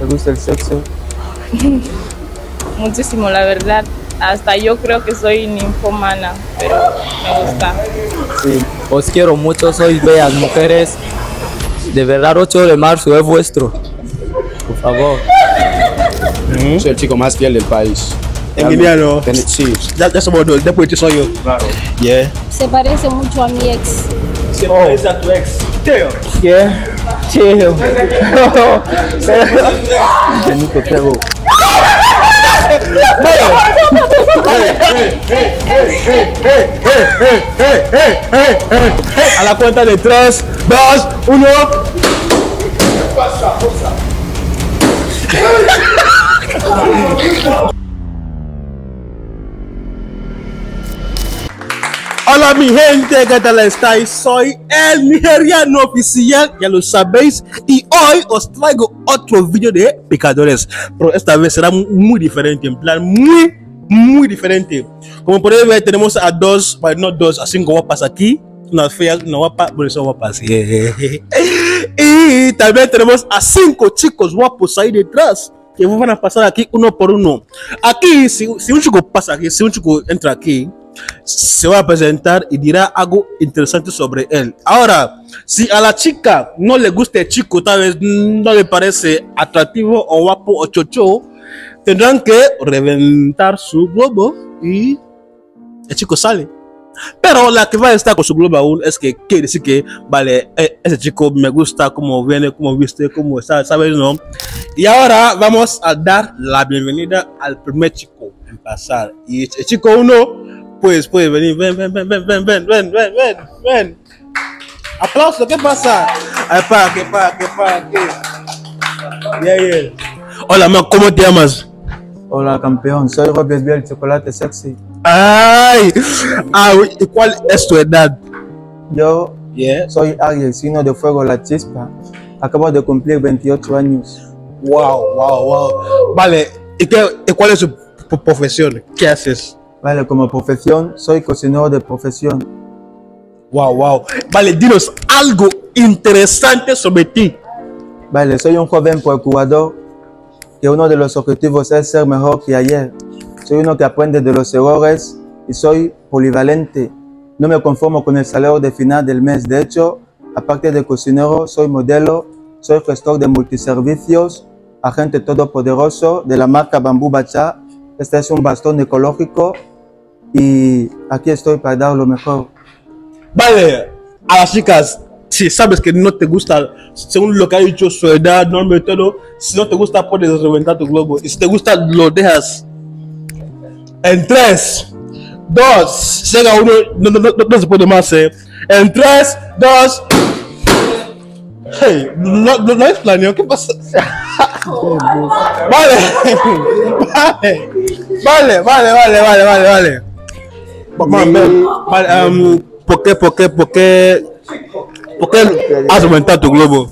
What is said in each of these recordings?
¿Te gusta el sexo? Muchísimo, la verdad. Hasta yo creo que soy ninfomana, pero me gusta. Sí. Os quiero mucho, sois bellas mujeres. De verdad, 8 de marzo es vuestro. Por favor. Soy el chico más fiel del país. Emiliano. Sí, Ya, ya somos dos, después soy yo. claro. Yeah. Se parece mucho a mi ex. Se parece a tu ex. Yeah. Chill. Benito Tego. A la cuenta de 3, 2, 1. Hola mi gente, ¿qué tal estáis? Soy el nigeriano oficial, ya lo sabéis, y hoy os traigo otro vídeo de pecadores, pero esta vez será muy diferente, en plan muy, muy diferente. Como podéis ver, tenemos a dos, bueno, no dos, a cinco guapas aquí, unas feas, una guapa, bueno, son guapas, yeah. y también tenemos a cinco chicos guapos ahí detrás. Que van a pasar aquí uno por uno. Aquí, si, si un chico pasa aquí, si un chico entra aquí, se va a presentar y dirá algo interesante sobre él. Ahora, si a la chica no le gusta el chico, tal vez no le parece atractivo o guapo o chocho, tendrán que reventar su globo y el chico sale. Pero la que va a estar con su globo aún es que quiere decir que, vale, eh, ese chico me gusta cómo viene, cómo viste, cómo está, ¿sabes? No? Y ahora vamos a dar la bienvenida al primer chico en pasar. Y el chico uno, pues puede venir, ven, ven, ven, ven, ven, ven, ven, ven, ven, ven. Aplauso, ¿qué pasa? Ay, pa. ¿Qué pasa? ¿Qué? Yeah, yeah. Hola, man, ¿cómo te llamas? Hola campeón, soy Robles Biel, chocolate sexy. Ay, ah, ¿y cuál es tu edad? Yo Yeah. soy Ariel, signo de fuego, la chispa. Acabo de cumplir 28 años. Wow, wow, wow. Vale, ¿y, qué, y cuál es tu profesión? ¿Qué haces? Vale, como profesión, soy cocinero de profesión. Wow, wow. Vale, dinos algo interesante sobre ti. Vale, soy un joven procurador que uno de los objetivos es ser mejor que ayer. Soy uno que aprende de los errores y soy polivalente. No me conformo con el salario de final del mes. De hecho, aparte de cocinero, soy modelo, soy gestor de multiservicios, agente todopoderoso de la marca Bambú Bacha. Este es un bastón ecológico y aquí estoy para dar lo mejor. Vale, a las chicas, si sabes que no te gusta, según lo que ha dicho su edad, nombre y todo, si no te gusta, puedes reventar tu globo. Y si te gusta, lo dejas. En 3, 2, llega uno, no, no, no, no se puede más, eh. En 3, 2, Hey, no, no, no es planeo, ¿qué pasa? vale, vale, vale, vale, vale, vale, vale, Man, um, ¿por qué, por qué, por qué, por qué has aumentado tu globo?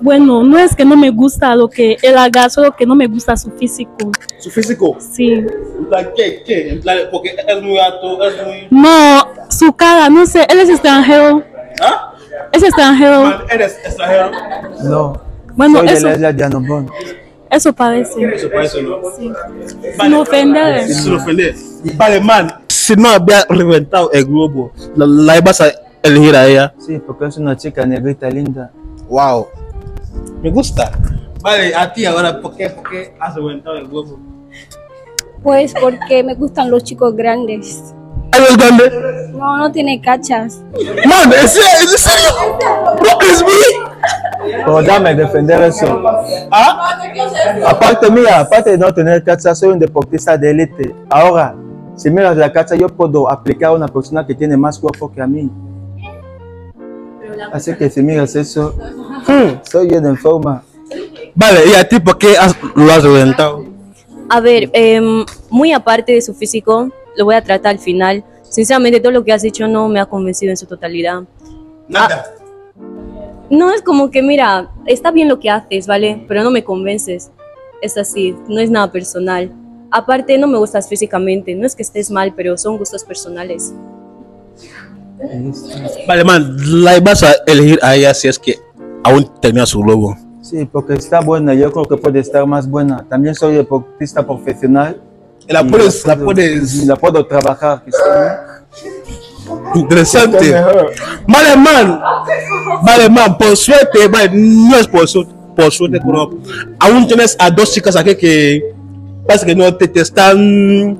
Bueno, no es que no me gusta lo que él haga, solo que no me gusta su físico. Su físico. Sí. En plan, ¿qué? ¿Qué? En plan, porque es muy alto, es muy... No, su cara, no sé, él es extranjero. ¿Ah? Es extranjero. Man, ¿Eres extranjero? No, Bueno, soy eso, de la isla de Anobón. eso parece. Eso parece, ¿no? Sin ofender. Sin ofender. Vale, man, si no había reventado el globo, la, la ibas a elegir a ella. Sí, porque es una chica negrita linda. Wow. Me gusta. Vale, a ti ahora, ¿por qué, por qué has reventado el globo? Pues porque me gustan los chicos grandes. ¿Eres grande? No, no tiene cachas. Man, ¿en serio? ¿En serio? Bro, es mí. Pero dame defender eso. ¿Ah? Aparte mía, aparte de no tener cacha, soy un deportista de élite. Ahora, si miras la cacha, yo puedo aplicar a una persona que tiene más cuerpo que a mí. Así que si miras eso, soy bien en forma. Vale, ¿y a ti por qué has, lo has reventado? A ver, em, muy aparte de su físico, lo voy a tratar al final. Sinceramente, todo lo que has dicho no me ha convencido en su totalidad. Nada. No es como que, mira, está bien lo que haces, ¿vale? Pero no me convences. Es así, no es nada personal. Aparte, no me gustas físicamente. No es que estés mal, pero son gustos personales. Vale, man, la vas a elegir a ella si es que aún tenía su globo. Sí, porque está buena, yo creo que puede estar más buena. También soy deportista profesional. Y la y puedes, la puedo- puedes. la puedo trabajar. Interesante. Vale, man. Vale, man. Por suerte, vale, no es por, su- por suerte, pero aún tienes a dos chicas aquí que parece que no te, te están.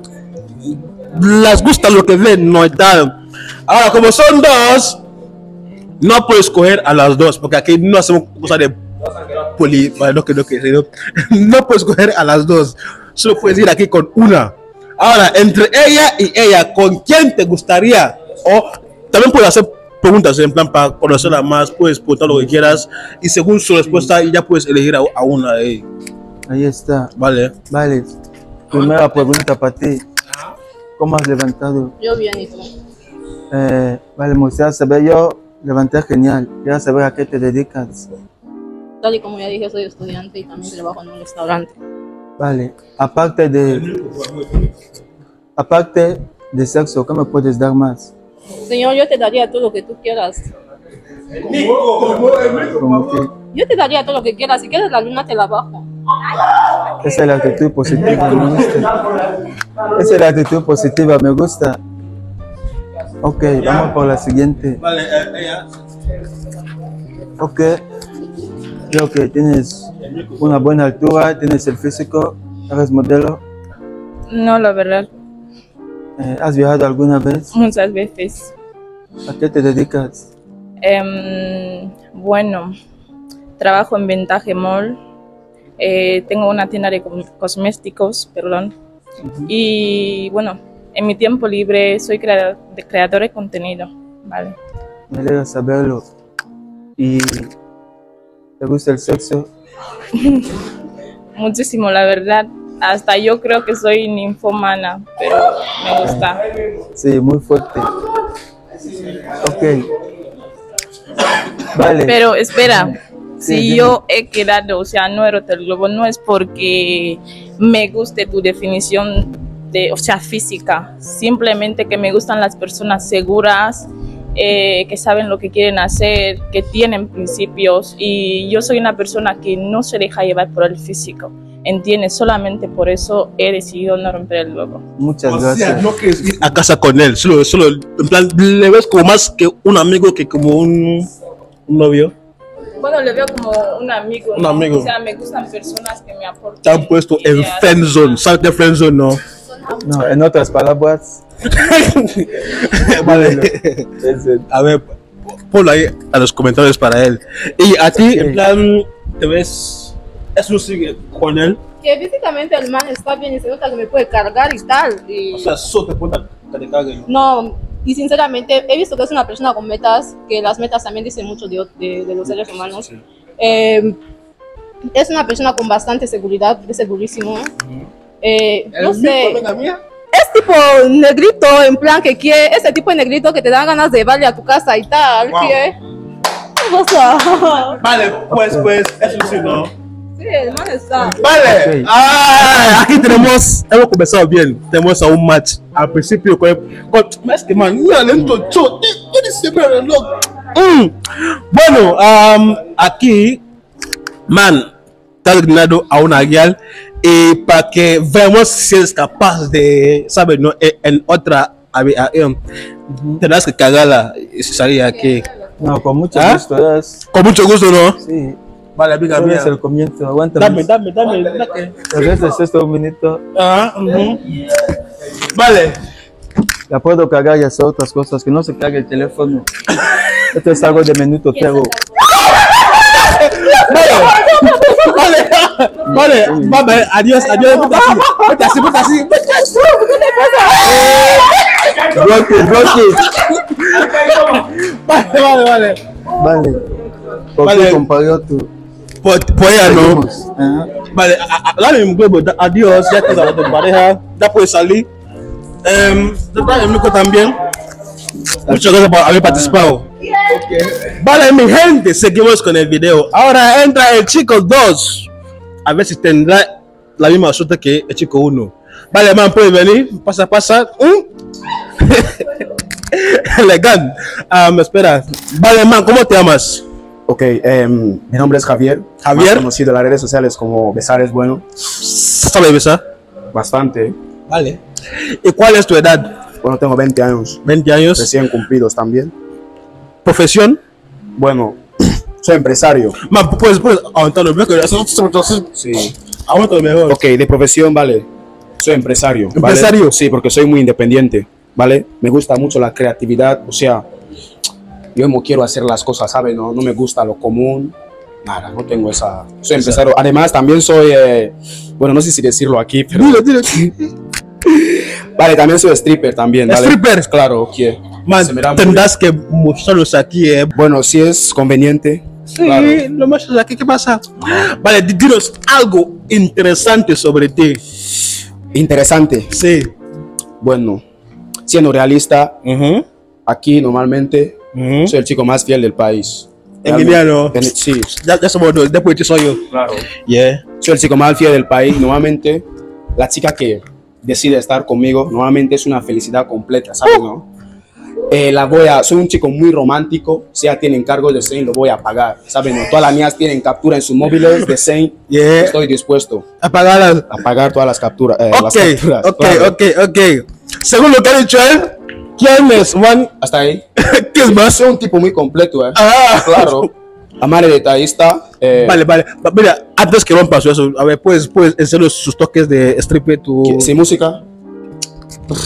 Las gusta lo que ven, no tal. Ahora, como son dos, no puedes escoger a las dos, porque aquí no hacemos cosas de poli. Vale, no que no que no, no puedes escoger a las dos. Solo puedes ir aquí con una. Ahora, entre ella y ella, ¿con quién te gustaría? O también puedes hacer preguntas en plan para conocerla más, puedes preguntar lo que quieras y según su respuesta ya puedes elegir a, a una de. Ahí está. Vale. Vale. Primera pregunta para ti. ¿Cómo has levantado? Yo bien, ¿y tú? Eh, vale, me gustaría saber, yo levanté genial. Quiero saber a qué te dedicas. Tal y como ya dije, soy estudiante y también trabajo en un restaurante. Vale. Aparte de... Aparte de sexo, ¿qué me puedes dar más? Señor, yo te daría todo lo que tú quieras. Como que Yo te daría todo lo que quieras. Si quieres la luna, te la bajo. Esa es la actitud positiva, me gusta. Esa es la actitud positiva, me gusta. Ok, vamos por la siguiente. Vale, eh, ella. Ok. Creo que tienes una buena altura, tienes el físico, eres modelo. No, la verdad, Eh, ¿Has viajado alguna vez? muchas veces. ¿A qué te dedicas? Em, bueno, trabajo en Ventaje Mall. Eh, tengo una tienda de cosméticos, perdón. Y bueno, en mi tiempo libre soy crea- de creador de contenido. Vale. Me alegra saberlo. ¿Y te gusta el sexo? Muchísimo, la verdad. Hasta yo creo que soy ninfomana, pero me gusta. Sí, muy fuerte. Ok. Vale. Pero espera, si yo he quedado, o sea, no erote el globo, no es porque me guste tu definición de, o sea, física, simplemente que me gustan las personas seguras, eh, que saben lo que quieren hacer, que tienen principios y yo soy una persona que no se deja llevar por el físico, ¿entiendes? Solamente por eso he decidido no romper el globo. Muchas O sea, gracias. no quieres ir a casa con él, solo, solo, en plan, le ves como más que un amigo que como un, un novio. Bueno, le veo como un amigo. Un ¿no? amigo. O sea, me gustan personas que me aportan. Te han puesto en ideas. friend zone, ¿sabes qué friend zone, no? No, en otras palabras, vale. A ver, ponlo ahí a los comentarios para él. Y a ti, en plan, te ves exclusivo con él. Que físicamente el man está bien y se nota que me puede cargar y tal. Y... O sea, solo te cuenta que te caguen. No, y sinceramente he visto que es una persona con metas, que las metas también dicen mucho de, de- de los seres humanos. Eh, es una persona con bastante seguridad, es segurísimo. Eh, no sé, es tipo negrito, en plan que quiere, ese tipo de negrito que te dan ganas de llevarle a tu casa y tal. ¿Qué pasa? Vale, pues, pues, eso sí, ¿no? Sí, el man está. Vale. Ok. Ah, aquí tenemos, hemos comenzado bien. Tenemos a un match. Al principio, con, con es que man, mira lento, tiene siempre el reloj. Mm. Bueno, um, aquí, man, está asignado a una guial y para que veamos si es capaz de, ¿sabes? No, en, en otra aviación, tendrás que cagarla y salir aquí. no, con mucho ¿Ah? gusto. es- Con mucho gusto, ¿no? sí, Vale, amiga solo mía. es el comienzo. Aguántame. Dame, dame, dame. dame. El resto es esto un minuto. Ah, ujú. Vale. La puedo cargar y hacer otras cosas. Que no se cargue el teléfono. Esto es algo de minuto pero Vale, vale, vale, adiós, adiós, vete así, vete así, vete así, block it. Vale, vale, vale. Vale. ¿Por Vale. comparó tu? Ya no. Vale, a- a- dale mi globo, da- adiós, ya estás hablando de pareja, ya puedes salir. Um, dale mi globo también. Muchas gracias por haber participado. Vale, mi gente, seguimos con el video. Ahora entra el chico 2. A ver si tendrá la misma suerte que el chico 1. Vale, man, puedes venir. Pasa, pasa. ¿Mm? Elegante. Me espera. Vale, man, ¿cómo te llamas? Ok, em, mi nombre es Javier. Javier. Más conocido en las redes sociales como Besares Bueno. ¿Sabe besar? Bastante. Vale. ¿Y cuál es tu edad? Bueno, tengo 20 años. 20 años. Recién cumplidos también. ¿Profesión? Bueno, soy empresario. Man, pues, aguantalo mejor. Sí. Aguantalo mejor. Ok, de profesión, vale. Soy empresario. ¿vale? ¿Empresario? Sí, porque soy muy independiente, ¿vale? Me gusta mucho la creatividad, o sea, yo no quiero hacer las cosas, ¿sabes? No, no me gusta lo común. Nada, no tengo esa. Soy empresario. Además, también soy. eh, bueno, no sé si decirlo aquí, pero. Vale, también soy stripper también. ¿vale? ¿Stripper? Claro, que. Man, tendrás que mostrarlos aquí, eh. Bueno, si es conveniente. Sí, claro. lo muestras aquí, ¿qué pasa? Vale, di- dinos algo interesante sobre ti. Interesante. Sí. Bueno, siendo realista, aquí normalmente ujú. soy el chico más fiel del país. Emiliano. Sí, Ya, ya somos dos, después te soy yo. claro. Yeah. soy el chico más fiel del país. Normalmente, la chica que decide estar conmigo, normalmente es una felicidad completa, ¿sabes? No? Eh, la voy a, soy un chico muy romántico. Si ella tiene encargo de Sein, lo voy a pagar, ¿sabes? No? Todas las niñas tienen captura en sus móviles de Sein. Yeah. Estoy dispuesto Apagadas. a pagar todas las capturas. eh, las Ok, capturas, ok, claro. ok, ok. Según lo que ha dicho él, ¿quién es Juan? Hasta ahí. ¿Qué es más? Soy un tipo muy completo, ¿eh? Ah, Claro. Amable detallista. eh, Vale, vale. Va- Mira, antes que rompas eso, a ver, puedes, puedes hacer sus toques de stripper tu. Sin música.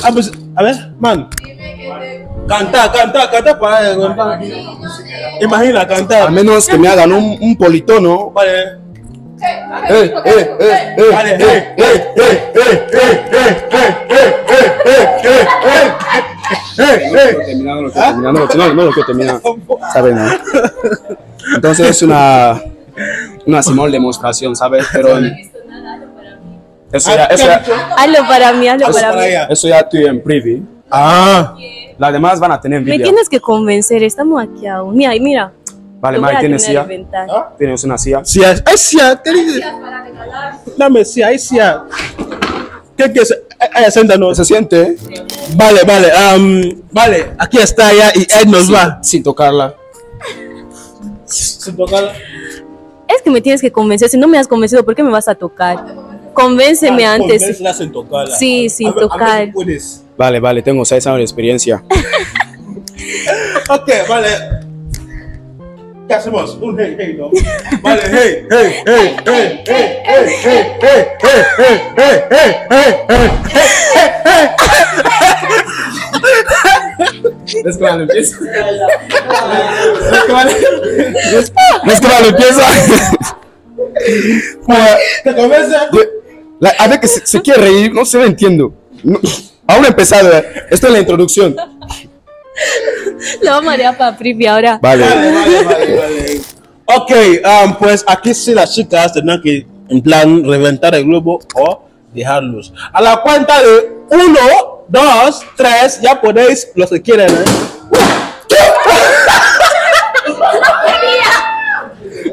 Ah, pues, a ver, man. Canta, canta, canta para canta. Imagina, Al cantar. menos que me hagan un, un politono. Vale. Eh, eh, eh, eh, Vale, eh, eh, eh, eh, eh, eh, eh, eh, eh, eh, eh, eh, eh. Terminando lo que terminando lo que- no, no lo que termina. ¿Sabes? No? Entonces es una, una simple demostración, ¿sabes? Pero eso ya, eso ya, Hazlo para mí, hazlo para para mí. eso ya estoy en privy. Ah, Las demás van a tener Me tienes que convencer, estamos aquí aún. Mira, mira. Vale, Mike, ¿tienes de inventar. ¿Tienes una ¿qué dices? Dame, sí, ahí sí. ¿Qué quieres? Ay, ay, siéntanos. Se siente, ¿eh? Vale, vale, um, vale, aquí está ya y él nos sin, va. sin tocarla. Sin tocar. Es que me tienes que convencer. Si no me has convencido, ¿por qué me vas a tocar? Convénceme antes. Convéncela sin tocarla. Sí, sin A ver- a ver si tocar. Vale, vale, tengo seis años de experiencia. Ok, vale. ¿Qué hacemos? Un hey, hey, ¿no? Vale, hey, hey, hey, hey, hey, hey, hey, hey, hey, hey, hey, hey, hey, hey. Es que vale, empieza. Es que empieza. ¿Te a ver que se, se quiere reír, no se lo entiendo. No, aún he empezado, ¿eh? esto es la introducción. Lo vamos a marear para Privi ahora. Vale. Vale, vale, vale, vale. Ok, um, pues aquí sí las chicas tendrán que, en plan, reventar el globo o dejarlos. A la cuenta de uno, dos, tres, ya podéis los que quieren, ¿eh?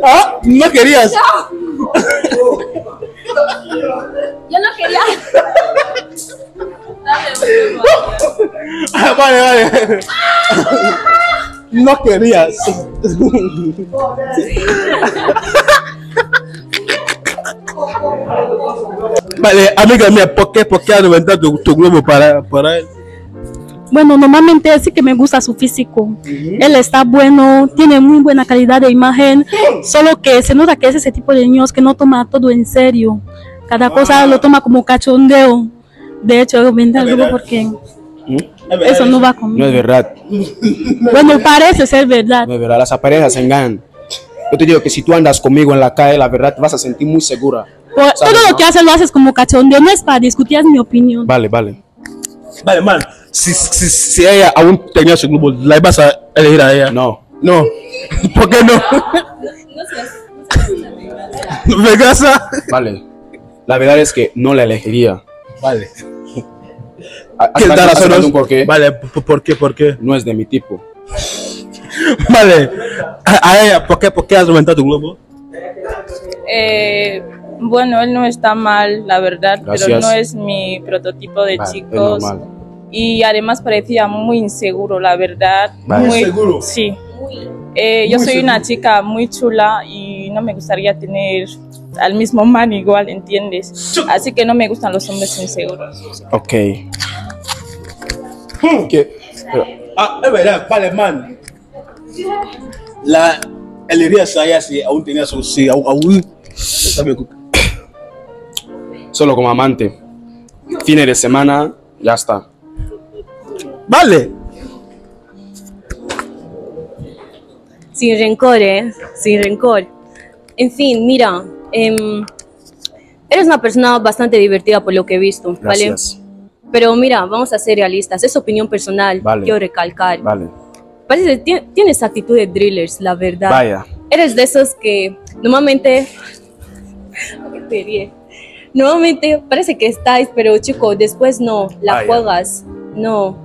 ¿Ah? ¿No querías? Yo no quería. Ah, vale, vale. No querías. Vale, amiga mía, ¿por qué, por qué has reventado tu, tu globo para, para él? Bueno, normalmente sí que me gusta su físico. Él está bueno, tiene muy buena calidad de imagen, solo que se nota que es ese tipo de niños que no toma todo en serio. Cada cosa lo toma como cachondeo. De hecho, vendí el grupo porque eso no va No es conmigo. verdad, Bueno, parece ser verdad. no es verdad. Las apariencias engañan. Yo te digo que si tú andas conmigo en la calle, la verdad te vas a sentir muy segura. Por- ¿Sabes, todo no? lo que haces lo haces como cachondeo, no es para discutir, es mi opinión. Vale, vale. Vale, man, si, si, si ella aún tenía su globo, ¿la ibas a elegir a ella? No. No. ¿Por qué no? ¿Me casa? Vale. La verdad es que no la elegiría. Vale. ¿Has ¿Qué tal has razones? faltado un por qué? Vale, ¿por, qué? ¿Por qué? No es de mi tipo. Vale. A, ella, ¿por qué, ¿por qué has reventado tu globo? Eh, bueno, él no está mal, la verdad, pero Gracias. no es mi prototipo de Vale, chicos. Y además parecía muy inseguro, la verdad. Vale. Muy ¿Inseguro? Sí. Eh, yo soy una segura. chica muy chula y no me gustaría tener al mismo man igual, ¿entiendes? Así que no me gustan los hombres inseguros. Ok. Pero- Ah, es verdad, vale, man. La alegría saya si aún tenía su sí, aún, aún Solo como amante. Fines de semana, ya está. Vale. Sin rencor, ¿eh? Sin rencor. En fin, mira, em, eres una persona bastante divertida por lo que he visto, ¿vale? Gracias. Pero mira, vamos a ser realistas, es opinión personal, Vale. quiero recalcar. Vale. Parece que ti- tienes actitud de drillers, la verdad. Vaya. Eres de esos que normalmente... Normalmente parece que estáis, pero chico, después no, la Vaya. juegas. No.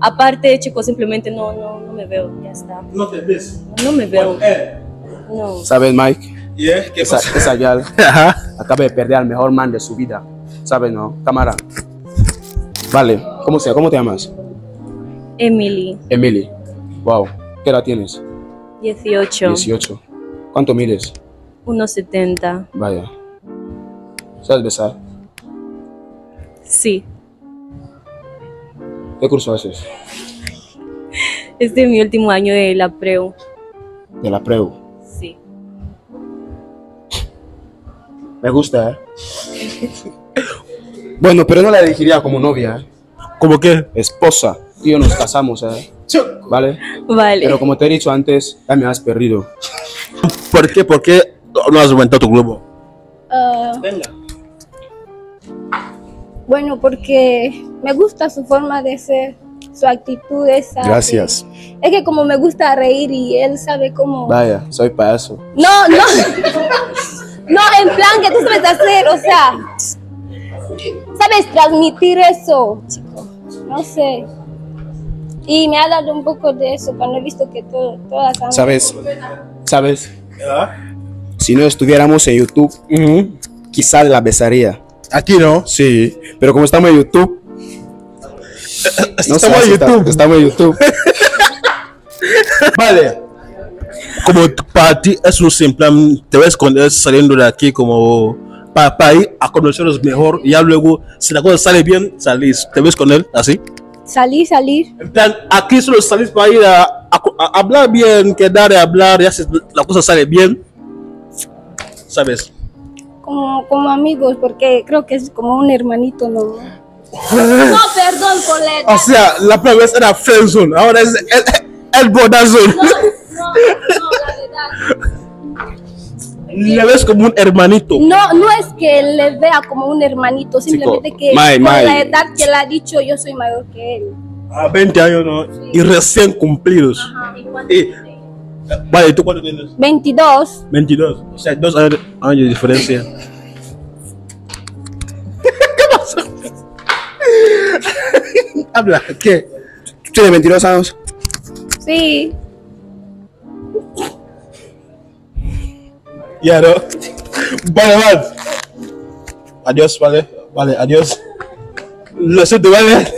Aparte, chico, simplemente no, no, no me veo, ya está. No te ves. No me veo, Eh, no. ¿Sabes, Mike? ¿y eh? ¿Qué Esa, pasa? esa Ajá. acaba de perder al mejor man de su vida. ¿Sabes, no? Cámara. Vale. ¿Cómo, se, ¿Cómo te llamas? Emily, Emily. Wow. ¿Qué edad tienes? 18, 18. ¿Cuánto mides? 1,70. Vaya. ¿Sabes besar? Sí, ¿Qué curso haces? este es mi último año de la preu. De la preu. Sí. Me gusta, ¿eh? bueno, pero no la elegiría como novia, ¿eh? ¿Cómo qué? Esposa. Yo nos casamos, ¿eh? ¿Vale? Vale. Pero como te he dicho antes, ya me has perdido. ¿Por qué? ¿Por qué no has aumentado tu globo? Ah, Venga. bueno, porque me gusta su forma de ser, su actitud esa. Gracias. Es que como me gusta reír y él sabe cómo... Vaya, soy payaso. No, no. No, en plan que tú sabes hacer, o sea, sabes transmitir eso, chico. No sé. Y me ha dado un poco de eso cuando he visto que todo, todas han... ¿Sabes? ¿Sabes? Si no estuviéramos en YouTube, Ujú. quizá la besaría. Aquí no. Sí, pero como estamos en YouTube. no Estamos en YouTube. Estamos en YouTube. Vale. Como para ti es un simple, te ves él saliendo de aquí como para, para ir a conocerlos mejor y ya luego, si la cosa sale bien, salís. ¿Te ves con él así? Salir, salir. En plan, aquí solo salís para ir a, a- a hablar bien, quedar y hablar, ya si la cosa sale bien, ¿sabes? Como, como amigos, porque creo que es como un hermanito, ¿no? No, perdón la O sea, la primera vez era ahora es el, el bodazone. No, no, no, la verdad. Le ves como un hermanito. No, no es que le vea como un hermanito, simplemente Chico, que Mai, por Mai. la edad que le ha dicho yo soy mayor que él. A 20 años, ¿no? Y recién cumplidos. Y, vale, ¿y tú cuánto tienes? 22. 22. O sea, dos años, años de diferencia. ¿Qué pasa? Habla, ¿qué? ¿Tú tienes 22 años? Sí. Ya, ¿no? Vale, vale. Adiós, vale. Vale, adiós. Lo siento, vale.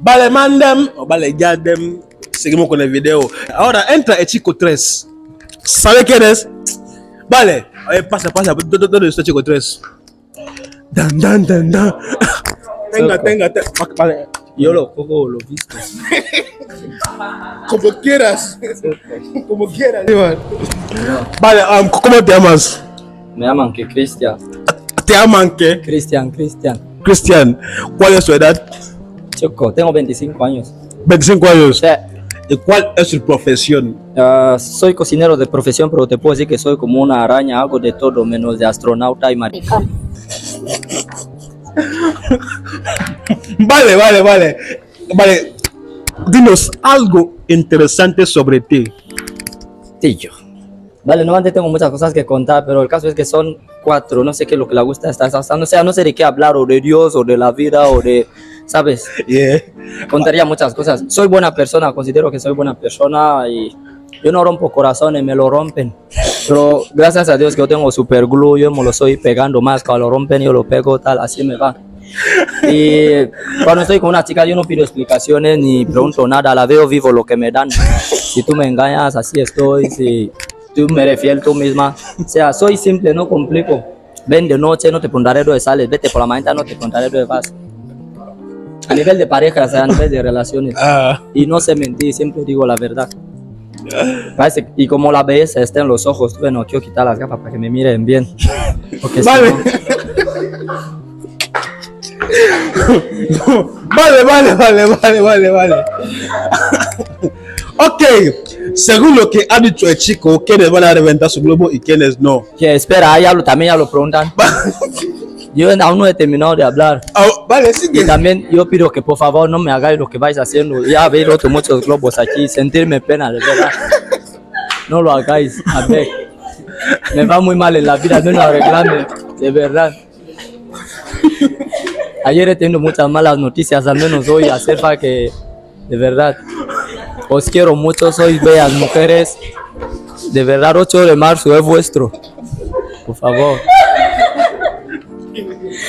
vale, mandem. Vale, ya dem. Seguimos con el video. Ahora entra el chico 3. ¿Sabe quién es? Vale. Ver, pasa, pasa. ¿Dónde dónde está el chico 3? Dan, dan, dan, dan. Tenga, tenga, tenga. Vale. Yo lo cojo, lo visto. Como quieras. Como quieras. Vale, um, ¿cómo te llamas? Me llaman que Cristian. ¿Te aman qué? Cristian, Cristian. Cristian, ¿cuál es tu edad? Chico, tengo 25 años. 25 años. ¿Y cuál es tu profesión? Ah, soy cocinero de profesión, pero te puedo decir que soy como una araña, hago de todo menos de astronauta y marica. Vale, vale, vale. Vale, dinos algo interesante sobre ti. Tío. Vale, normalmente tengo muchas cosas que contar, pero el caso es que son cuatro. No sé qué es lo que le gusta a esta esta- No sé, no sé de qué hablar, o de Dios, o de la vida, o de. ¿Sabes? Yeah. Contaría muchas cosas. Soy buena persona, considero que soy buena persona y yo no rompo corazones, me lo rompen. Pero gracias a Dios que yo tengo super glue, yo me lo estoy pegando más. Cuando lo rompen, yo lo pego, tal, así me va. Y cuando estoy con una chica yo no pido explicaciones ni pregunto nada, la veo vivo lo que me dan. Si tú me engañas, así estoy. Si tú me eres fiel tú misma. O sea, soy simple, no complico. Ven de noche, no te preguntaré dónde sales. Vete por la mañana, no te preguntaré dónde vas. A nivel de pareja, o sea, a nivel de relaciones. Ah, Y no sé mentir, siempre digo la verdad. Parece, y como la belleza está en los ojos, bueno, quiero quitar las gafas para que me miren bien. Porque si vale. no- vale, vale, vale, vale, vale, vale. ok, según lo que ha dicho el chico, ¿quiénes van a reventar su globo y quiénes no? que espera, ahí hablo, también ya lo preguntan. Yo aún no he terminado de hablar. Ah, vale, Y sigue. también yo pido que por favor no me hagáis lo que vais haciendo. Ya habéis roto muchos globos aquí, sentirme pena, de verdad. No lo hagáis, a ver. Me va muy mal en la vida, no lo arreglarme, de verdad. Ayer he tenido muchas malas noticias, al menos hoy acerca que, de verdad, os quiero mucho, sois bellas mujeres. De verdad, 8 de marzo es vuestro. Por favor.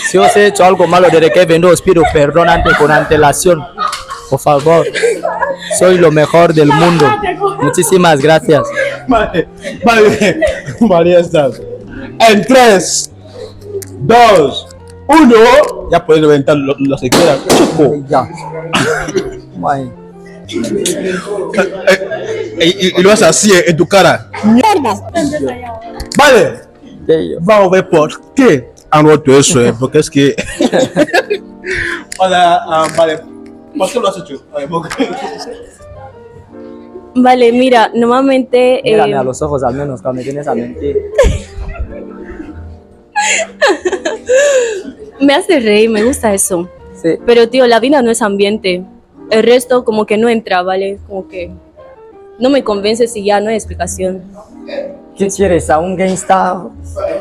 Si os he hecho algo malo desde que he venido, os pido perdón ante, con antelación. Por favor. Soy lo mejor del mundo. Muchísimas gracias. Vale, vale, vale, ya está. En 3, 2, 1, ya puedes reventar lo, lo que quieras. Ya. Guay. Eh, y, y- y lo haces así eh, en tu cara. Vale, vamos a ver por qué han roto eso, eh, porque es que. Hola, ah, vale. ¿Por qué lo has hecho? Vale, mira, normalmente... Mírame eh, a los ojos al menos cuando me tienes a mentir. me hace reír, me gusta eso. Sí. Pero tío, la vida no es ambiente. El resto como que no entra, ¿vale? Como que no me convence si ya no hay explicación. ¿Qué quieres? ¿A un gangsta?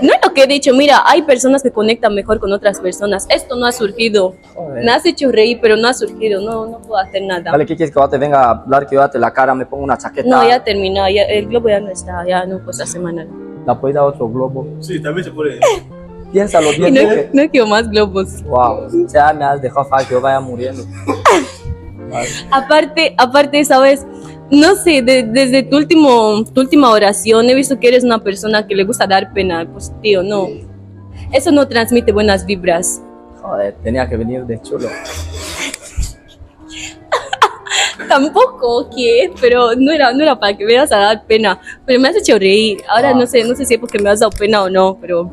No es lo que he dicho, mira, hay personas que conectan mejor con otras personas. Esto no ha surgido. Joder. Me has hecho reír, pero no ha surgido. No, no puedo hacer nada. Vale, ¿qué quieres que te venga a hablar? Que yo te la cara, me pongo una chaqueta. No, ya terminó. Ya, el globo ya no está. Ya no cosa semanal. La puedes dar otro globo. Sí, también se puede. Piénsalo Y bien. no, no quiero más globos. Wow. O sea, me has dejado para que yo vaya muriendo. Aparte, aparte, sabes, no sé, de- desde tu último, tu última oración he visto que eres una persona que le gusta dar pena. Pues tío, no. Eso no transmite buenas vibras. Joder, tenía que venir de chulo. Tampoco, ¿qué? Pero no era, no era para que veas a dar pena. Pero me has hecho reír. Ahora Ah. no sé, no sé si es porque me has dado pena o no, pero.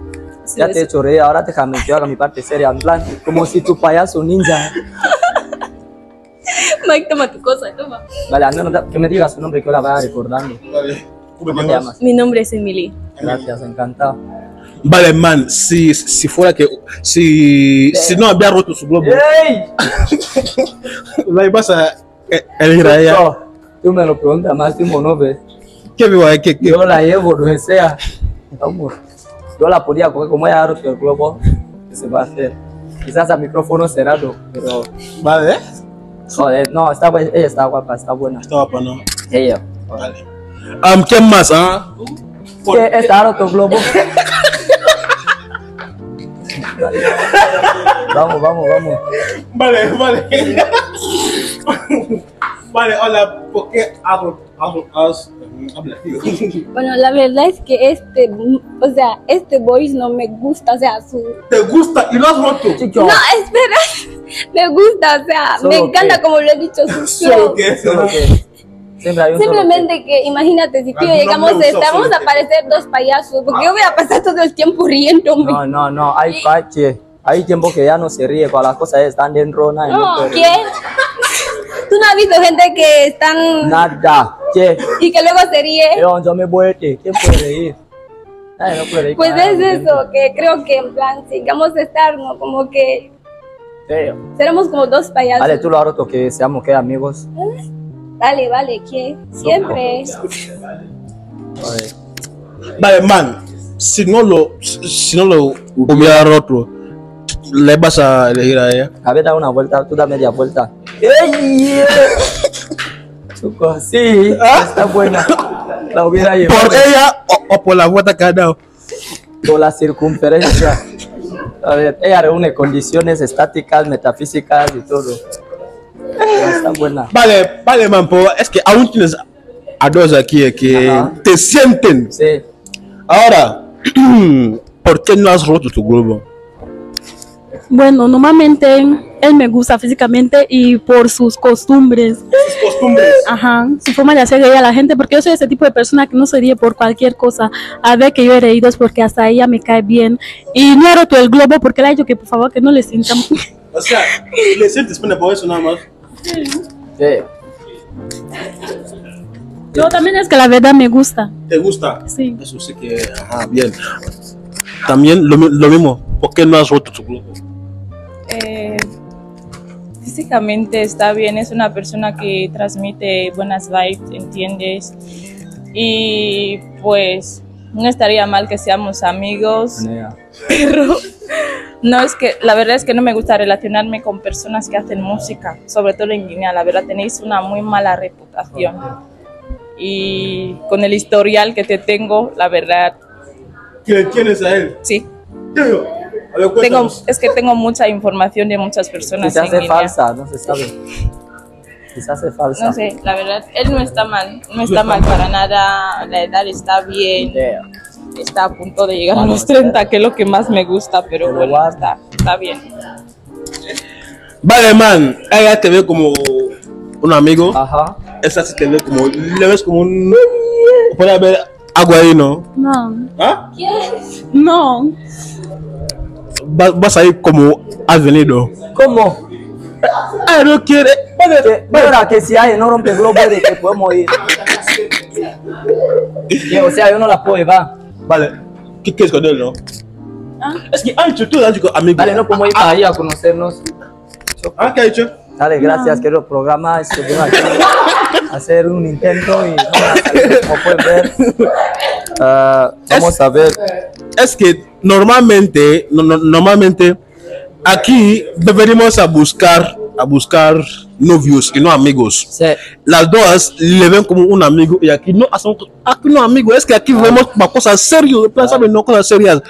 Ya te he hecho reír, ahora déjame que yo haga mi parte seria. En plan, como si tu payaso ninja. Mike, toma tu cosa, toma. Vale, al menos da- que me digas su nombre que yo la vaya recordando. Vale. ¿Cómo te llamas? Mi nombre es Emily. Gracias, encantado. Vale, man, si, si fuera que. Si, si no había roto su globo, ¡Ey! la vas a eh, elegir a ella. No, tú me lo preguntas más tiempo, ¿no ves? ¿Qué vivo ahí? ¿Qué, qué? Yo la llevo, donde sea. Vamos. Yo la podía coger como ella roto el globo. ¿Qué se va a hacer? Quizás a micrófono cerrado, pero. Vale, Joder, no, está, ella está guapa, está buena. estaba para no. Ella. Vale. Um, ¿Quién más? ah? ¿Qué? ¿Está roto el globo? vamos, vamos, vamos. Vale, vale. vale, hola, ¿por qué hago, tío? Bueno, la verdad es que este, o sea, este voice no me gusta, o sea, su... ¿Te gusta y lo has roto? Chicho, No, espera, me gusta, o sea, me ¿Solo encanta como lo he dicho, su Solo que solo que- Siempre Simplemente que, imagínate, si tú Ah, no llegamos me a estar, vamos a que- parecer dos payasos, porque yo voy a pasar todo el tiempo riéndome. No, no, no, hay pache. Hay tiempo que ya no se ríe cuando las cosas están dentro. No, puede- ¿quién? ¿Tú no has visto gente que están Nada. ¿Qué? y que luego se ríe? Yo, yo me voy. ¿Quién puede reír? Nadie no puede reír. Pues nada, es ¿me eso, que creo que en plan, sigamos a estar, ¿no? Como que seremos como dos payasos. Vale, tú lo has roto que seamos que amigos. Vale, vale, ¿qué? Siempre. Vale, man, si no lo, si no lo hubiera roto, ¿le vas a elegir a ella? A ver, da una vuelta, tú da media vuelta. ¡Ey! Chuco, sí, está buena. La hubiera llevado ¿Por ella o, o por la vuelta que ha dado? por la circunferencia. A ver, ella reúne condiciones estáticas, metafísicas y todo. Está buena. Vale, vale, man, pero es que aún tienes a dos aquí que Ajá. te sienten. Sí. Ahora, ¿por qué no has roto tu globo? Bueno, normalmente él me gusta físicamente y por sus costumbres. Sus costumbres. Ajá, su forma de hacer reír a la gente, porque yo soy ese tipo de persona que no se ríe por cualquier cosa. A ver que yo he reído es porque hasta ella me cae bien. Y no he roto el globo porque le ha dicho que por favor que no le sientan. O sea, le sientes pena por eso nada más. Sí. Yo también es que la verdad me gusta. ¿Te gusta? Sí. Eso sí que, ajá, bien. También lo, lo mismo, ¿por qué no has roto tu globo? Eh, físicamente está bien, es una persona que transmite buenas vibes, ¿entiendes? Y pues no estaría mal que seamos amigos, pero no es que, la verdad es que no me gusta relacionarme con personas que hacen música, sobre todo en Guinea, la verdad tenéis una muy mala reputación. Y con el historial que te tengo, la verdad, ¿Quién tienes a él? sí. A ver, Tengo, cuéntanos. es que tengo mucha información de muchas personas. Quizás es falsa, no se sabe. Quizás es falsa. No sé, la verdad, él no está mal, no está mal para nada, la edad está bien, está a punto de llegar a los 30, que es lo que más me gusta, pero bueno, está, está bien. Vale, man, ella te ve como un amigo. Ajá. Esa sí te ve como, le ves como un... Puede haber algo ahí, ¿no? No, ¿Ah? no. Va- vas a ir como has venido. ¿Cómo? Ah, no quiere. Que, mira, que si hay no rompe globo de que podemos ir. Que, o sea, yo no la puedo llevar. Vale, ¿qué quieres con él, no? Ah. Es que han hecho tú, han hecho amigo. Dale, no podemos ir para ahí a conocernos. Ah, ¿qué ha hecho? Dale, gracias, querido programa. Este, hacer un intento y como pueden ver. Ah, vamos a ver. Es que normalmente, no- no- normalmente, aquí venimos a buscar, a buscar novios y no amigos. Sí. Las dos le ven como un amigo y aquí no aquí no amigo, es que aquí vemos cosas serias, ¿sabes? No cosas serias.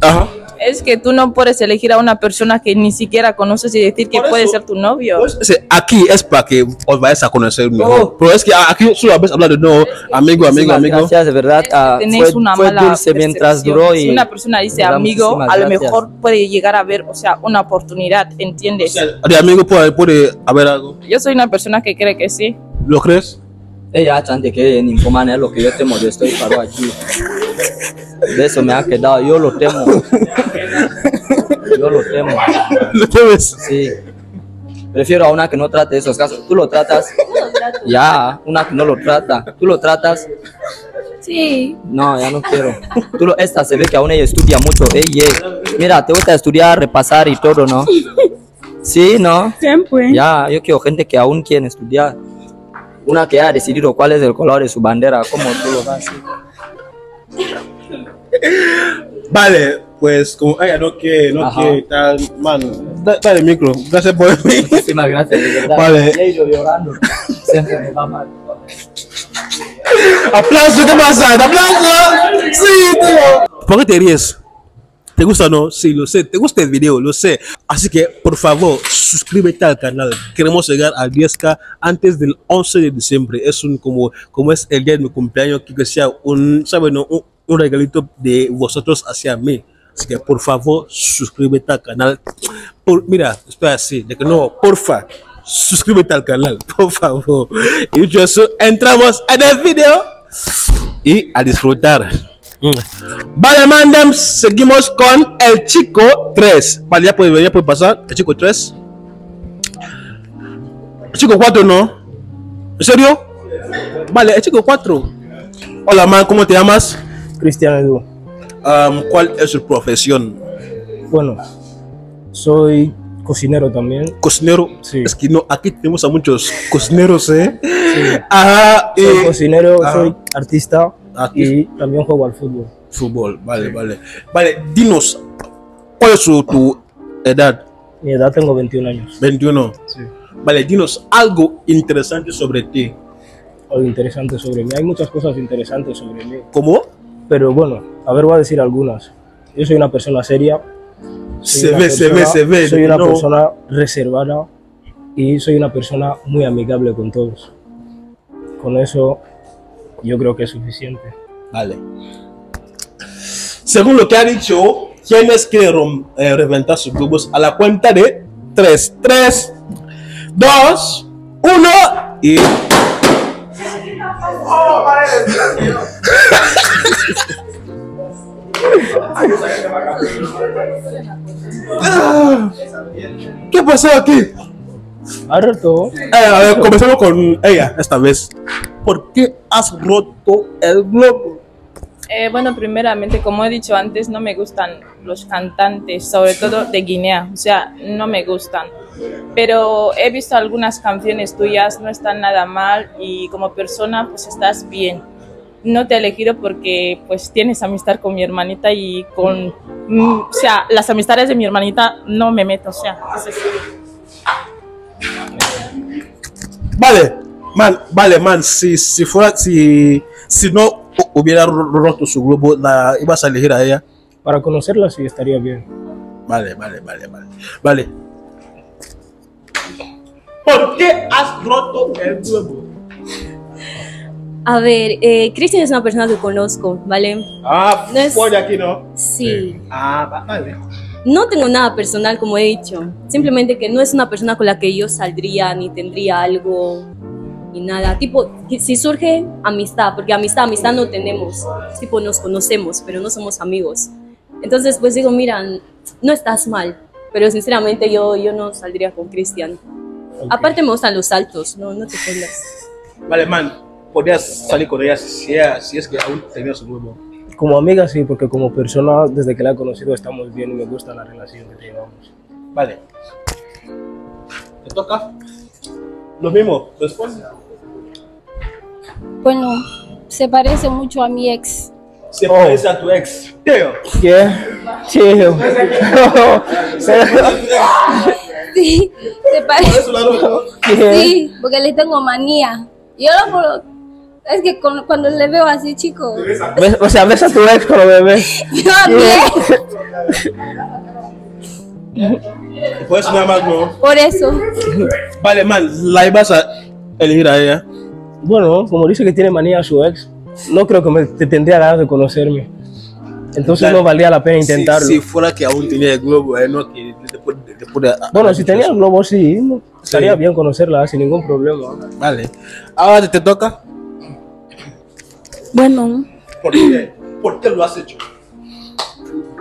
Ajá. Es que tú no puedes elegir a una persona que ni siquiera conoces y decir que Por puede eso- ser tu novio. Pues, aquí es para que os vayáis a conocer mejor. Oh. Pero es que aquí solo habéis hablado de no, amigo, amigo, amigo. Gracias, de verdad. ah, Tenéis fue una fue mala dulce mientras percepción. duró y. Si una persona dice amigo, a lo gracias. mejor puede llegar a ver, o sea, una oportunidad, ¿entiendes? De amigo puede, puede haber algo. Yo soy una persona que cree que sí. ¿Lo crees? Ella chante que en Infomania es lo que yo temo, yo estoy parado aquí. De eso me ha quedado, yo lo temo. Yo lo temo. ¿Lo crees? Sí. Prefiero a una que no trate esos casos. Tú lo tratas. Ya, una que no lo trata. Tú lo tratas. Sí. No, ya no quiero. Tú lo, esta se ve que aún ella estudia mucho. Ey, ey. Mira, te gusta estudiar, repasar y todo, ¿no? Sí, ¿no? Siempre. Ya, yo quiero gente que aún quiere estudiar. Una que ha decidido cuál es el color de su bandera, ¿cómo tú lo vas? Vale, pues como ella no quiere, no Ajá. quiere tal, man, da- dale el micro, gracias por venir. Muchísimas gracias, de verdad. Vale. He ido llorando. Siempre me va mal. ¡Aplauso! ¿Qué pasa? ¡Aplauso! ¡Sí, tío! ¿Por qué te ríes? ¿Te gusta o no? Sí, lo sé. ¿Te gusta el video? Lo sé. Así que, por favor, suscríbete al canal. Queremos llegar a 10k antes del 11 de diciembre. Es como, como es el día de mi cumpleaños, que sea un, no? Regalito de vosotros hacia mí. Así que, por favor, suscríbete al canal. Por, mira, espera así, de que no, porfa, suscríbete al canal, por favor. Y dicho eso, entramos en el video y a disfrutar. Vale, mandam, seguimos con el chico 3. Vale, ya puede, ya puede pasar. El chico 3. El chico 4, ¿no? ¿En serio? Vale, el chico 4. Hola, man, ¿cómo te llamas? Cristian Edu. Um, ¿Cuál es su profesión? Bueno, soy cocinero también. ¿Cocinero? Sí. Es que no, aquí tenemos a muchos cocineros, ¿eh? Sí. Ajá, Soy cocinero, Ajá. soy artista Artista. y también juego al fútbol. fútbol, vale, vale. Vale, dinos, ¿cuál es su, tu edad? Mi edad tengo 21 años. 21. Sí. Vale, dinos algo interesante sobre ti. Algo interesante sobre mí. Hay muchas cosas interesantes sobre mí. ¿Cómo? Pero bueno, a ver, voy a decir algunas. Yo soy una persona seria. Se ve, se ve, se ve, Soy una no. persona reservada y soy una persona muy amigable con todos. Con eso yo creo que es suficiente. Vale. Según lo que ha dicho, ¿quiénes quieren rom- eh, reventar sus globos? A la cuenta de 3. 3, 2, 1 y. ¿Qué pasó aquí? ¿Ha roto? Eh, a ver, comencemos con ella esta vez. ¿Por qué has roto el globo? Eh, bueno, primeramente, como he dicho antes, no me gustan los cantantes, sobre todo de Guinea, o sea, no me gustan. Pero he visto algunas canciones tuyas, no están nada mal y como persona, pues estás bien. No te he elegido porque pues tienes amistad con mi hermanita y con, mm, o sea, las amistades de mi hermanita no me meto, o sea, es así. Vale, man, vale, man, si, si fuera, si, si no hu- hubiera ro- roto su globo, la ibas a elegir a ella. Para conocerla sí estaría bien. Vale, vale, vale, vale. Vale. ¿Por qué has roto el globo? A ver, eh, Cristian es una persona que conozco, ¿vale? Ah, No es- fue de aquí, ¿no? Sí. Ah, va- vale. No tengo nada personal, como he dicho. Simplemente que no es una persona con la que yo saldría ni tendría algo ni nada. Tipo, si surge amistad, porque amistad, amistad no tenemos. Tipo, nos conocemos, pero no somos amigos. Entonces, pues digo, mira, no estás mal. Pero sinceramente yo, yo no saldría con Cristian. Aparte me gustan los saltos, no, no te pongas. Vale, man, podrías salir con ella si, es que aún tenías su globo. Como amiga sí, porque como persona desde que la he conocido estamos bien y me gusta la relación que llevamos. Vale. ¿Te toca? Lo mismo, responde. Bueno, se parece mucho a mi ex. Se parece a tu ex. Teo. ¿Qué? Tío. Sí, se parece. Sí, porque le tengo manía. Yo lo puedo- Es que con- cuando le veo así, chico, ¿Ves? O sea, ves a tu ex con bebé. yo también. Pues nada más no. Por eso. Vale, man, la ibas a elegir a ella. Bueno, como dice que tiene manía a su ex, no creo que me, te tendría ganas de conocerme. Entonces no valía la pena intentarlo. Si, si fuera que aún tenía el globo, eh, no que después, después de- Bueno, si tenía el globo, sí, no, estaría bien conocerla sin ningún problema. Vale. Ahora te toca. Bueno, ¿Por qué? ¿Por qué lo has hecho?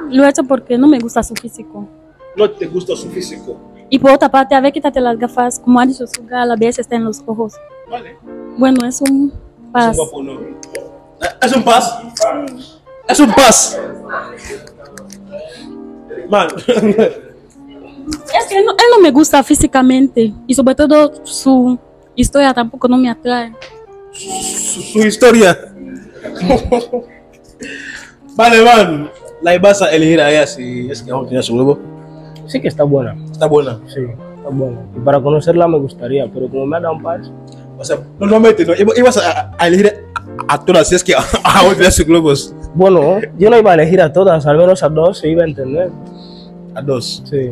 lo he hecho porque no me gusta su físico. No te gusta su físico. Y por otra parte, a ver, quítate las gafas, como ha dicho su a veces está en los ojos. Vale. Bueno, es un Es pas. un guapo, ¿no? Es un pas. Es un pas. Man. Es que no- él no me gusta físicamente y sobre todo su historia tampoco no me atrae. su, su historia. vale, man. La ibas a elegir a ella si es que aún tenía su globo. Sí que está buena, Está buena. sí, está buena. Y para conocerla me gustaría, pero como me ha dado un par, O sea, normalmente no. Iba- Ibas a, a elegir a todas si es que aún tenía sus globos. bueno, yo no iba a elegir a todas, al menos a dos se iba a entender. A dos. Sí.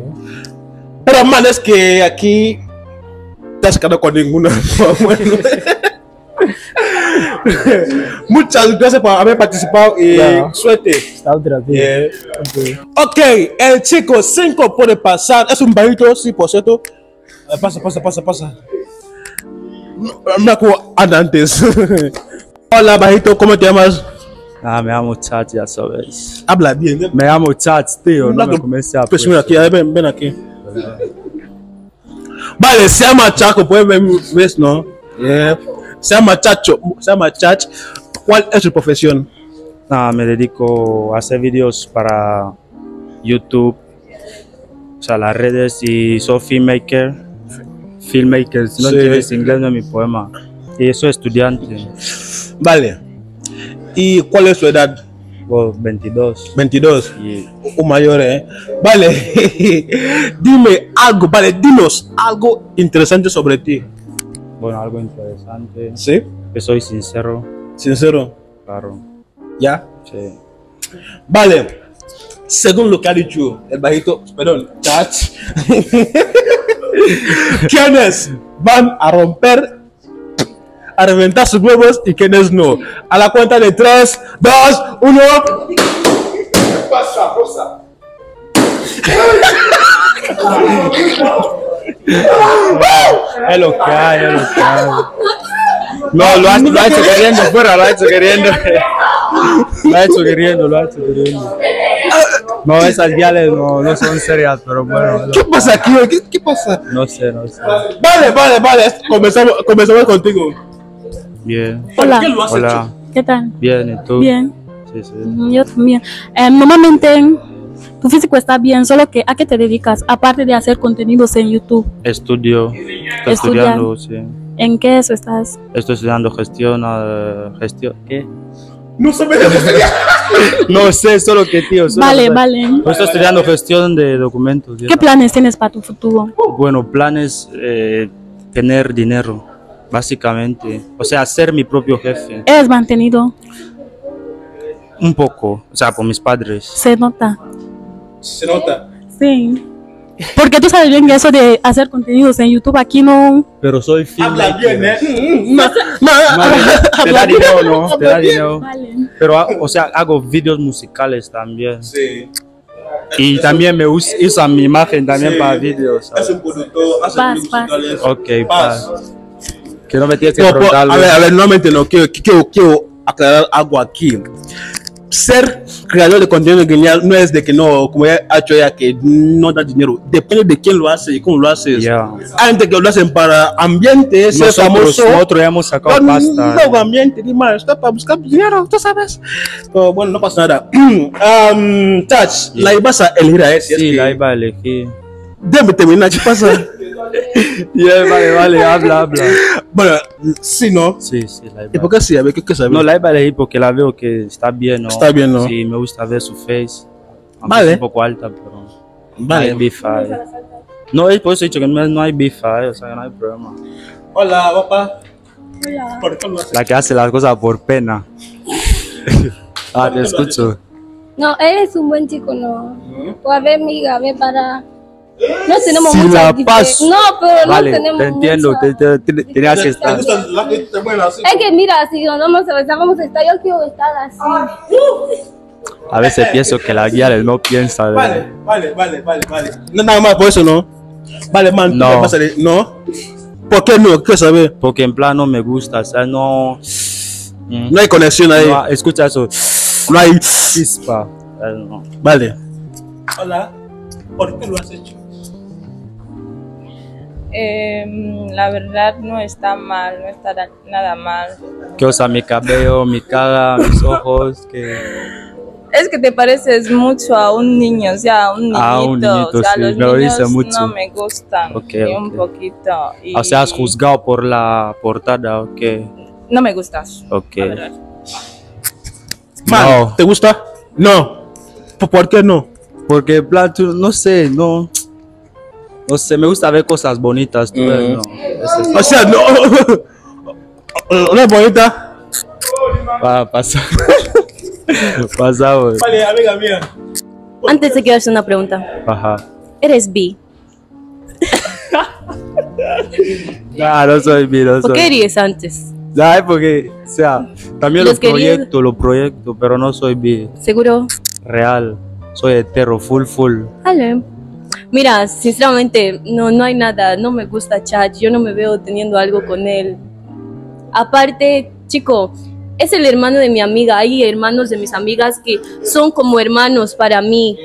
Pero man, es que aquí te has quedado con ninguna. Bueno. Muchas gracias por haber participado y Ya. suerte. Está otra, tío. Yeah. Ok. Ok, el chico 5 puede pasar. Es un bajito, sí, por cierto. Eh, Pasa, pasa, pasa, pasa. No no me acuerdo antes. Hola, bajito, ¿cómo te llamas? Ah, me llamo Chat, ya sabéis. Habla bien. ¿eh? Me llamo Chat, tío, no Una me comencé a Pues mira aquí, ven, ven aquí. Vale, se llama Chaco, puedes ver, ves, ¿no? Yeah. Se llama Chacho, se llama Chach. ¿Cuál es su profesión? Nada, me dedico a hacer vídeos para YouTube, o sea, las redes y soy filmmaker. Filmmaker, si no Sí. entiendes inglés no es mi poema. Y soy estudiante, Vale. ¿Y cuál es su edad? bueno, 22. 22. Y Un mayor, ¿eh? Vale. Dime algo, vale, dinos algo interesante sobre ti. Bueno, algo interesante. ¿Sí? Que soy sincero, Sincero. claro. ¿Ya? Sí. Vale. según lo que ha dicho el bajito, perdón, chat, ¿quiénes van a romper, a reventar sus huevos y quiénes no? A la cuenta de 3, 2, 1. pasa, Rosa? Es lo que hay, es lo que hay. No, lo ha, lo ha hecho queriendo, fuera, lo ha hecho queriendo. Lo ha hecho queriendo, lo ha hecho queriendo. No, esas viales no, no son serias, pero bueno. ¿Qué pasa aquí? ¿Qué, qué pasa? No sé, no sé. Vale, vale, vale. Comenzamos, comenzamos contigo. Bien. Hola. ¿Qué lo has Hola. hecho? ¿Qué tal? Bien, ¿y tú? Bien. Sí, sí. Yo también. Eh, normalmente tu físico está bien, solo que ¿a qué te dedicas? Aparte de hacer contenidos en YouTube, Estudio. Estoy estudiando, sí. ¿en qué eso estás? Estoy estudiando gestión, eh, gestión. ¿Qué? No sabes de sería. No sé, solo que tío. solo Vale, vale. Yo estoy estudiando gestión de documentos. ¿Qué planes tienes para tu futuro? Bueno, planes, eh, tener dinero, básicamente. O sea, ser mi propio jefe. ¿Eres mantenido? Un poco, o sea, por mis padres. Se nota. Se nota. Sí. Porque tú sabes bien que eso de hacer contenidos en YouTube aquí no. Pero soy Habla bien, ¿eh? filmmaker. Ma- ma- No, te da dinero, ¿no? Te da dinero. Vale. Pero, ah, o sea, hago vídeos musicales también. Sí. Y también me us- usan mi imagen también Sí. para un productor, hace videos musicales. Ok, Paz. paz. Que no me tienes que No, preguntar a ver, a ver, nuevamente no, quiero, quiero, quiero aclarar algo aquí. Ser creador de contenido genial no es de que no, como ya ha hecho ella, que no da dinero. Depende de quién lo hace y cómo lo haces. Ya. Hay gente que lo hacen para ambiente, Nosotros, famoso. nosotros ya hemos sacado No, pasta. no, ambiente, ni más, está para buscar dinero, tú sabes. Pero bueno, no pasa nada. um, Touch, la ibas a elegir a ese. Sí, la iba a elegir. Déjame terminar, ¿qué pasa? Ya, vale, vale, habla, habla. bueno, sí, ¿no? Sí, sí, la ¿Y iba. por qué sí? A ver, ¿qué, qué sabes? No, la iba a elegir porque la veo que está bien, ¿no? Está bien, ¿no? Sí, me gusta ver su face. Vale. Es un poco alta, pero. Vale. No hay bifa. eh. No, es por eso he dicho que no, hay bifa, eh, o sea, no hay problema. Hola, papá. ¿Por qué lo haces? La que hace las cosas por pena. ah, te escucho. No, eres un buen chico, no. Pues a ver, amiga, ve para. No tenemos Si muchas la paso. No, pero Vale, no tenemos te entiendo, muchas- te, te- te- tenías que ¿Te estar. Es que mira, si nos vamos a besar, vamos a estar. Yo quiero estar así. A veces pienso que la guía no piensa. de- Vale, vale, vale, vale, vale. No nada más por eso, ¿no? Vale, man, ¿tú No. qué pasa de- ¿No? ¿Por qué no? ¿Qué sabes? Porque en plan no me gusta, o sea, no. Mm. No hay conexión ahí. No, escucha eso. No hay. Chispa. No. Vale. Hola. ¿Por qué lo has hecho? Em, la verdad no está mal, no está da- nada mal. Que o sea, mi cabello, mi cara, mis ojos, que. Es que te pareces mucho a un niño, o sea, a un niñito. A un niñito, o sea, sí, los me lo niños dice mucho. no me gustan, Ok, ni un poquito. Y O sea, has juzgado por la portada, ok. No me gustas. Ok. Man, No. ¿te gusta? No. ¿Por- ¿Por qué no? Porque plan, no sé, no. No sé, me gusta ver cosas bonitas, tú ves, no. Eso es- O sea, no. ¿No es bonita? Pa- pasa. Pasamos. Vale, amiga mía. Antes de quiero hacer una pregunta. Ajá. ¿Eres bi? No, no soy mi, no ¿Por qué soy. eres antes? ¿Sabes? Porque, o sea, también Los lo querías- proyecto, lo proyecto, pero no soy bi ¿Seguro? real. Soy hetero, full, full. Vale. Mira, sinceramente, no, no hay nada. No me gusta Chat. Yo no me veo teniendo algo con él. Aparte, chico, es el hermano de mi amiga. Hay hermanos de mis amigas que son como hermanos para mí.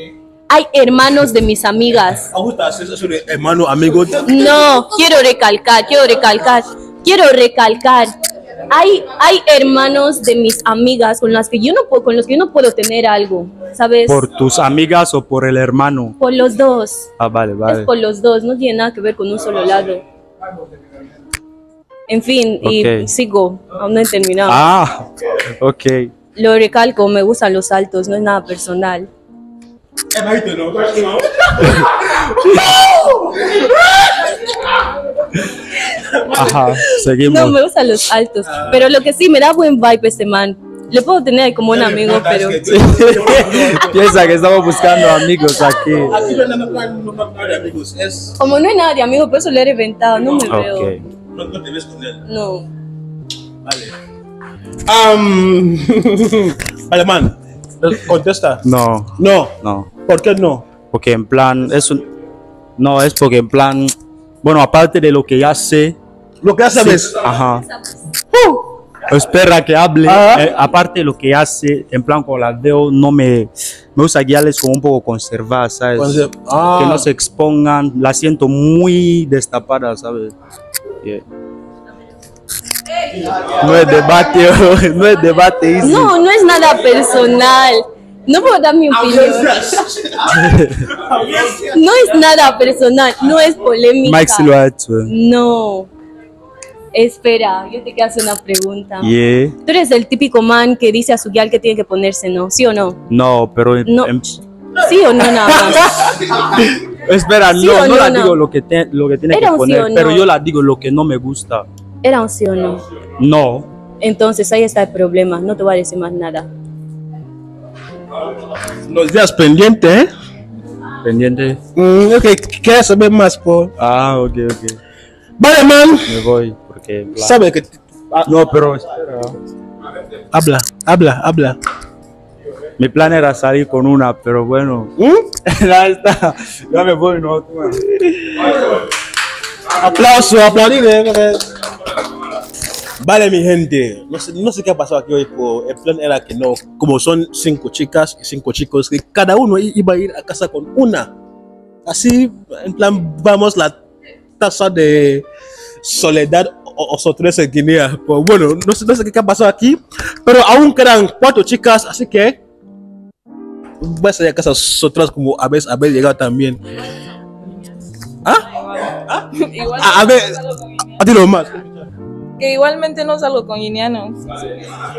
Hay hermanos de mis amigas. ¿Me gusta hacer eso de hermano, amigo? No, quiero recalcar, quiero recalcar, quiero recalcar. Hay, hay hermanos de mis amigas con las que yo no puedo, con los que yo no puedo tener algo, ¿sabes? ¿Por tus amigas o por el hermano? Por los dos. Ah, vale, Es vale. por los dos, no tiene nada que ver con un solo lado. En fin, Ok. y sigo, aún no he terminado. Ah, ok. Lo recalco, me gustan los altos, no es nada personal. Ajá, seguimos. No, me gustan los altos. Pero lo que sí, me da buen vibe este man. Le puedo tener como un amigo, pero Piensa que estamos buscando amigos aquí. Aquí no, no, no, no, no, no, de amigos. Es. como no hay nada de amigo, por eso le he reventado, no me veo. No, no te ves con él. No. Um, vale, man. Contesta. No, No. no. ¿Por qué no? Porque en plan, es un... No, es porque en plan... Bueno, aparte de lo que ya sé... Lo que ya sí, sabes. ajá. Espera que hable. Ajá. eh, aparte de lo que sé, en plan, cuando las veo, no me... Me gusta guiarles como un poco conservadas, ¿sabes? Conser- ah. Que no se expongan. Las siento muy destapadas, ¿sabes? Yeah. No es debate, no es debate. easy. No, no es nada personal. No puedo dar mi opinión. No es nada personal, no es polémica. Mike sí lo ha hecho. eh. No. Espera, yo te quiero hacer una pregunta. Yeah. Tú eres el típico man que dice a su guial que tiene que ponerse, ¿no? ¿Sí o no? No, pero No. ¿Sí o no nada más? espera, ¿Sí no, no, no, la no? digo lo que, te- lo que tiene Era que sí poner, pero yo la digo lo que no me gusta. ¿Era un sí o no? No, Entonces ahí está el problema, no te voy a decir más nada. Los días pendientes, ¿eh? pendiente. Mm, ok, ¿quieres saber más, por? Ah, ok, ok. Vale, man. Me voy porque. Sabe que. No, pero espera. Habla, habla, habla. Mi plan era salir con una, pero bueno. ¿Mm? ya está. Ya me voy, no. Aplauso, aplaudir. eh. Vale, mi gente. No sé, no sé qué ha pasado aquí hoy. pero el plan era que no. Como son cinco chicas y cinco chicos, que cada uno iba a ir a casa con una. Así, en plan, vamos la tasa de soledad o, o sorpresa en Guinea. Pues bueno, no sé, no sé qué ha pasado aquí. Pero aún quedan cuatro chicas, así que. Voy a salir a casa nosotras como habéis, habéis llegado también. Igual- A, a ver, a ti más. que igualmente no salgo con guineanos.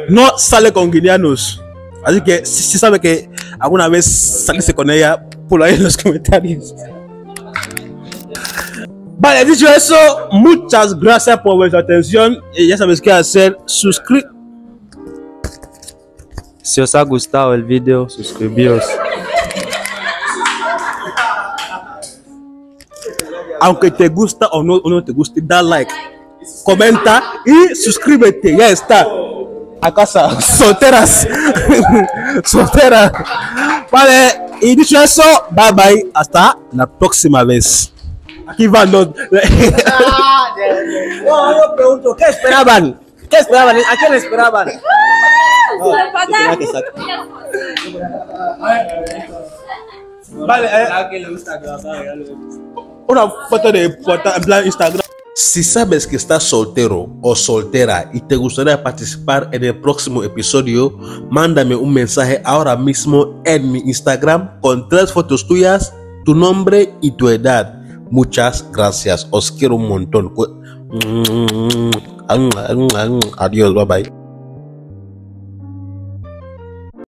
no sale con guineanos. Así que si, si sabe que alguna vez saliste con ella, por ahí en los comentarios. Vale, dicho eso, muchas gracias por vuestra atención. Y ya sabes qué hacer. Suscríbete. Si os ha gustado el video, suscribíos. Aunque te gusta o no, o no te guste, da like, comenta y suscríbete. Ya está. A casa, solteras. solteras. Vale, y dicho eso, bye bye. Hasta la próxima vez. Aquí van los. No, yo pregunto, ¿qué esperaban? ¿Qué esperaban? ¿A quién esperaban? Vale, eh. Una foto de en plan Instagram. Si sabes que estás soltero o soltera y te gustaría participar en el próximo episodio, mándame un mensaje ahora mismo en mi Instagram con tres fotos tuyas, tu nombre y tu edad. Muchas gracias, os quiero un montón. Adiós, bye bye.